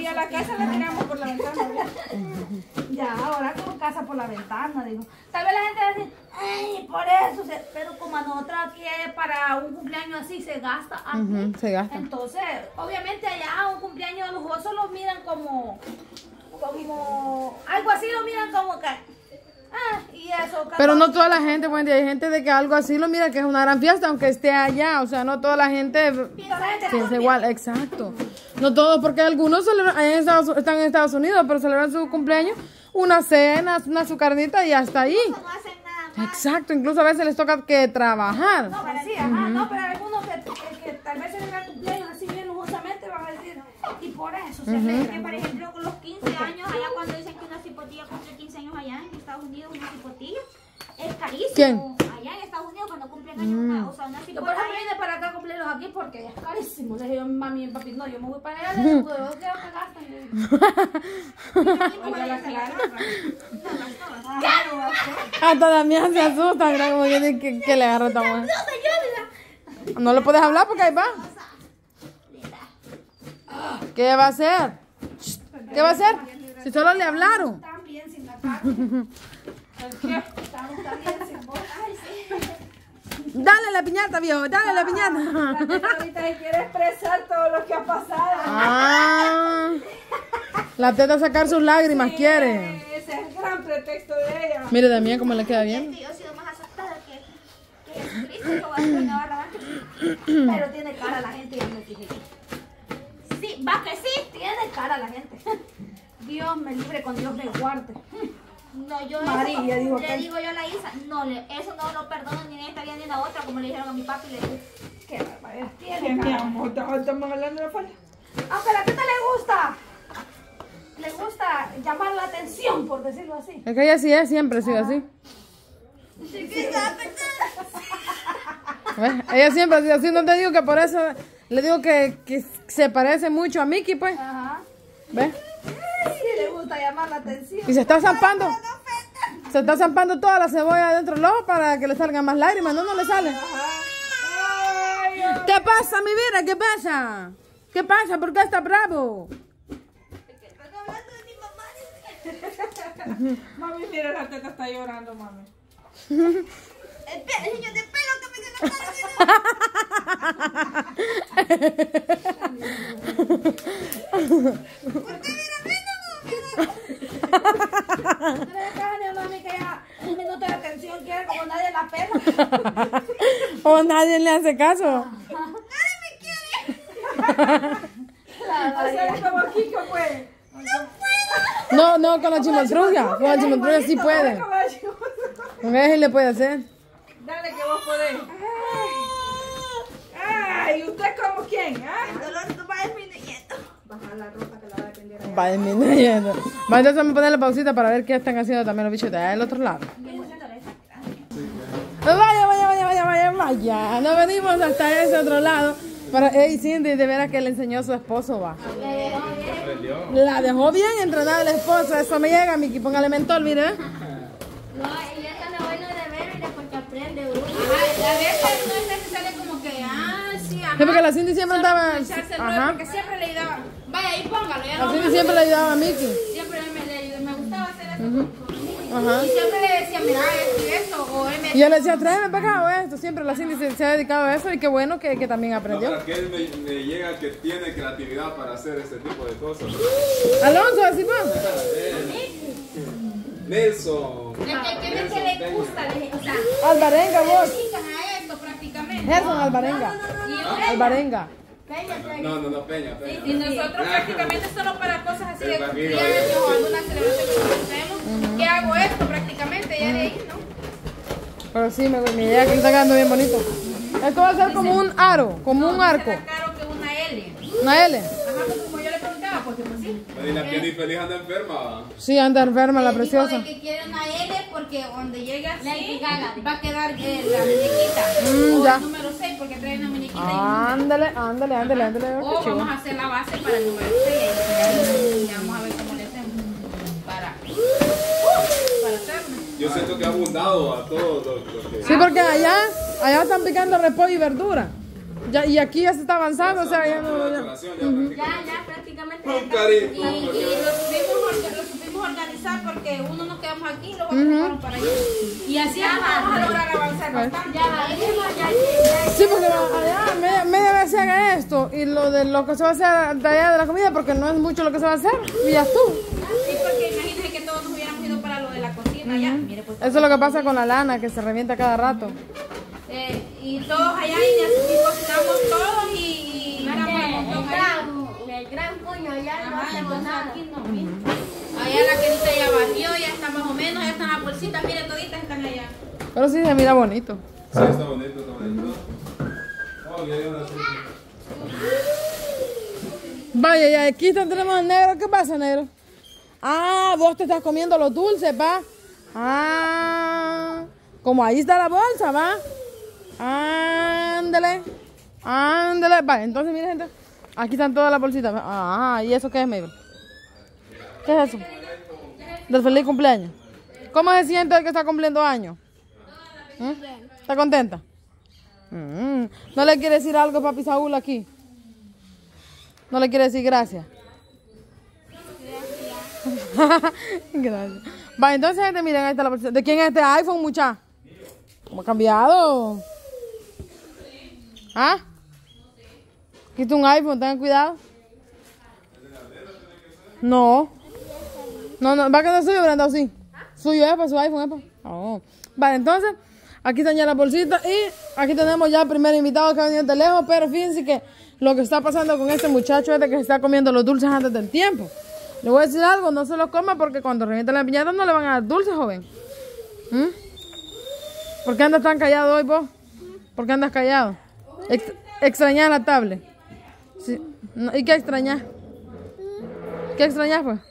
y a la casa la tiramos por la ventana. Ya, ahora como casa por la ventana, digo. Tal vez la gente va a decir, ay, por eso, se- pero como a nosotros aquí es para un cumpleaños así se gasta aquí. Se gasta. Entonces, obviamente allá un cumpleaños lujoso lo miran como, como, algo así lo miran como que. Pero no toda la gente, Wendy, hay gente de que algo así lo mira que es una gran fiesta, aunque esté allá. O sea, no toda la gente piensa igual, exacto. No todos, porque algunos en Estados- están en Estados Unidos, pero celebran su cumpleaños, una cena, una su carnita y hasta ahí. No hacen nada más. Exacto, incluso a veces les toca que trabajar. No, pero sí, ajá, no, pero algunos que, que, que tal vez celebran cumpleaños así bien lujosamente van a decir, y por eso se Que, celebran. por ejemplo, con los 15 años, allá cuando dicen que una cipotilla cumple 15 años allá en Estados Unidos, una cipotilla, es carísimo. ¿Quién? Allá en Estados Unidos, cuando cumplen años, una, o sea, una Yo por ejemplo vine para acá a cumplirlos aquí porque es carísimo. Le dije mami y papi, no, yo me voy para allá, le digo, quiero que digo. Oiga, la Hasta Damián se asusta, mira como que, que, que le agarra esta mujer. No le puedes hablar porque ahí va. ¿Qué va a hacer? ¿Qué va a hacer? Si solo le hablaron. La sí. Dale la piñata, viejo, dale la La piñata. nena ahorita se quiere expresar todo lo que ha pasado. Ah, la teta sacar sus lágrimas, quiere. Ese es el gran pretexto de ella. Mire, Damián, cómo le queda bien. que yo he sido más aceptada que, que Jesucristo, que va a ser una barra Pero tiene cara la gente, ya me fijé. Sí, va que sí. Tiene cara la gente. Dios me libre con Dios me guarde. No, yo María, eso, digo le que- digo yo a la Isa, no, le, eso no lo perdono ni en esta vida ni en la otra, como le dijeron a mi papi. Le dije, Qué barbaridad. ¿Qué, Tiene mi amor? Estamos hablando de la falda. Aunque a la teta le gusta. Le gusta llamar la atención, por decirlo así. Es que ella sí es, siempre ha sido así. ¿Ves? Ella siempre ha sido así. No te digo que por eso le digo que, que se parece mucho a Mickey, pues. Ajá. ¿Ves? Gusta llamar la atención. Y se está zampando. Se está zampando toda la cebolla dentro del ojo para que le salgan más lágrimas. No, no le sale. ¿Qué pasa, mi vida? ¿Qué pasa? ¿Qué pasa? ¿Por qué está bravo? Mami, mira, la teta está llorando, mami. espera, niño de pelo que me dio la cara. Ni a mami que ya un minuto de atención quiere como nadie la pela. o nadie le hace caso. Hacer como Kiko, pues. No, no, con la chimotruja. Con la chimotruja sí puede. Sí le puede hacer. Dale que vos podés. Ay, ¿usted como quién? ¿Ah? El dolor no va disminuyendo. Va disminuyendo. Va, entonces vamos a poner la pausita para ver qué están haciendo también los bichos de allá del otro lado. Vaya, vaya, vaya, vaya, vaya, vaya. Nos venimos hasta ese otro lado. Para, ey, Cindy, de veras que le enseñó a su esposo, va. La dejó bien entrenada el esposo. Eso me llega, Miki. Póngale mentor, mire. ¿eh? No, y eso es lo bueno de ver, mira, porque aprende uno. A veces no es necesario como que, ah, sí, ajá. Sí, porque la Cindy siempre estaba. El rollo, Ajá. porque siempre le ayudaba. Vaya, ahí póngalo, ya La no. Siempre le ayudaba a Miki. Siempre me, le ayudó, me gustaba hacer eso. Ajá. Y siempre le decía, mira, esto y esto. O él me Y yo le decía, tráeme para acá o esto. Siempre la Cindy se, se ha dedicado a eso y qué bueno que, que también No, aprendió. para que él me, me llega que tiene creatividad para hacer ese tipo de cosas. Alonso, así va. Nelson. Que, que es que le gusta, le o sea, Albarenga, vos. dedican a esto prácticamente. Gerson, Y yo, Albarenga. No, no, no, Peña, Peña. Y nosotros prácticamente solo para cosas así de cumpleaños o alguna celebración que hacemos, que hago esto prácticamente, ya de ahí, ¿no? Pero sí, me, mi idea que está quedando bien bonito. Esto va a ser como un aro, como un arco. Será caro que una L. Una L. Ajá, pues como yo le preguntaba, porque pues sí. Medina Piedi Feliz anda enferma. Sí, anda enferma la preciosa. de que quiere una L porque donde llegue así va a quedar eh, la muñequita. Mm, o ya. el número 6 porque trae una muñequita y un número. Ándale, ándale, ándale, ándale. O vamos chivo. a hacer la base para el número 6 y vamos a ver cómo le hacemos para, para hacerlo. Yo siento que ha abundado a todos los, los que. Sí, porque allá, allá están picando repollo y verdura. Ya, y aquí ya se está avanzando, o sea, ya no. ya- ya prácticamente. Ya, ya prácticamente. Y, y lo, lo porque uno nos quedamos aquí y los otros fueron para allá. Y así vamos a lograr avanzar bastante. Ya ya, ya, Sí, porque allá media, media vez se haga esto y lo de lo que se va a hacer de allá de la comida, porque no es mucho lo que se va a hacer, y ya tú. Sí, porque imagínense que todos nos hubiéramos ido para lo de la cocina allá. Mire, pues, Eso es lo que pasa con la lana, que se revienta cada rato. eh, y todos allá y, y cocinamos todos y, y éramos un montón ahí. El gran puño ya no Ajá, hacemos aquí no, mire. Allá la querida ya barrió, ya está más o menos, ya están las bolsitas, mire, toditas están allá. Pero sí se mira bonito. Sí, está bonito, está bonito. Oh, ya hay una así. Vaya, ya aquí tenemos al negro. ¿Qué pasa, negro? Ah, vos te estás comiendo los dulces, va. Ah, como ahí está la bolsa, va. Ándale. Ándale. Vale, entonces, mire, gente. Aquí están todas las bolsitas. Ah, ¿y eso qué es, Mabel? ¿Qué es eso? Del feliz cumpleaños. ¿Cómo se siente que está cumpliendo años? ¿Mm? ¿Está contenta? Mm. ¿No le quiere decir algo a papi Saúl aquí? ¿No le quiere decir gracias? gracias. Va, entonces, gente, miren, ahí está la. ¿De quién es este iPhone, mucha? ¿Cómo ha cambiado? ¿Ah? Está un iPhone, tengan cuidado. No. No, no, va que no es suyo, Brenda, ¿o sí? Suyo es, pues su iPhone, es, pues. Oh. Vale, entonces, aquí están ya las bolsitas y aquí tenemos ya el primer invitado que ha venido de lejos, pero fíjense que lo que está pasando con este muchacho es de que se está comiendo los dulces antes del tiempo. Le voy a decir algo, no se los coma porque cuando revienten la piñata no le van a dar dulces, joven. ¿Mm? ¿Por qué andas tan callado hoy, vos? ¿Por qué andas callado? Ex ¿Extrañas la tablet? ¿Y qué extrañas? ¿Qué extrañas, pues?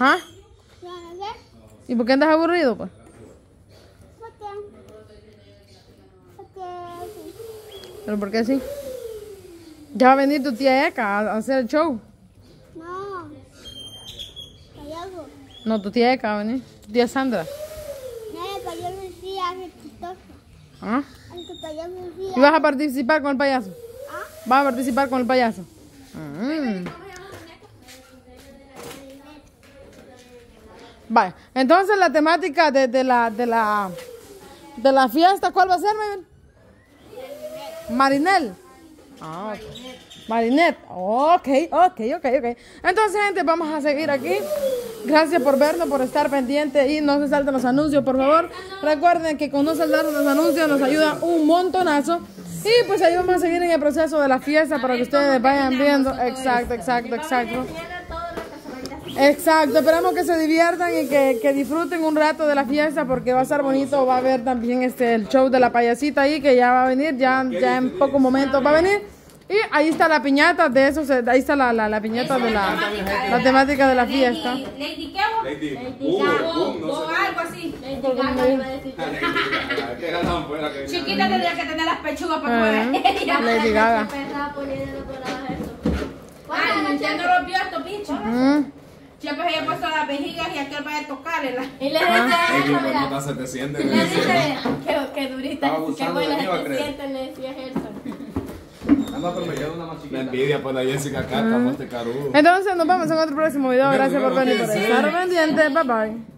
¿Ah? ¿Y por qué andas aburrido, pues? ¿Pero por qué sí? Ya va a venir tu tía Eka a hacer el show. No. Payaso. No, tu tía Eka va a venir. Tu tía Sandra. Nada, payaso sí hace chistoso. ¿Ah? Aunque payaso sí ¿Y vas a participar con el payaso? ¿Ah? ¿Vas a participar con el payaso? Mm. Vale, entonces la temática de, de la, de, la, de la fiesta, ¿cuál va a ser, Mabel? Marinel. Ah, ok. Marinet. Ok, ok, ok, ok. Entonces, gente, vamos a seguir aquí. Gracias por vernos, por estar pendiente y no se salten los anuncios, por favor. Recuerden que con no saltarse los anuncios nos ayuda un montonazo. Y pues ahí vamos a seguir en el proceso de la fiesta para que ustedes vayan viendo. Exacto, exacto, exacto. Exacto, esperamos que se diviertan y que, que disfruten un rato de la fiesta porque va a estar bonito, va a haber también este el show de la payasita ahí que ya va a venir, ya, ya en pocos momentos va a venir. Y ahí está la piñata, de eso, se- ahí está la, la, la piñata de la, la temática de la fiesta. Lady, boom, no O algo así. Chiquita tendría que tener las pechugas para Ah, fuera. Lady Gaga. Ay, ya no lo vio estos bichos. Siempre se había puesto las vejigas y aquel vaya a tocarle. la- Y le dice mamá se te siente. Le dice, qué, qué durita, qué buena se creer. siente, le decía Gerson. Anda, pero me queda una más chiquita. La envidia por la Jessica Carta, este carudo. Entonces nos vemos en otro próximo video. Gracias por venir por estar pendiente. Bye bye.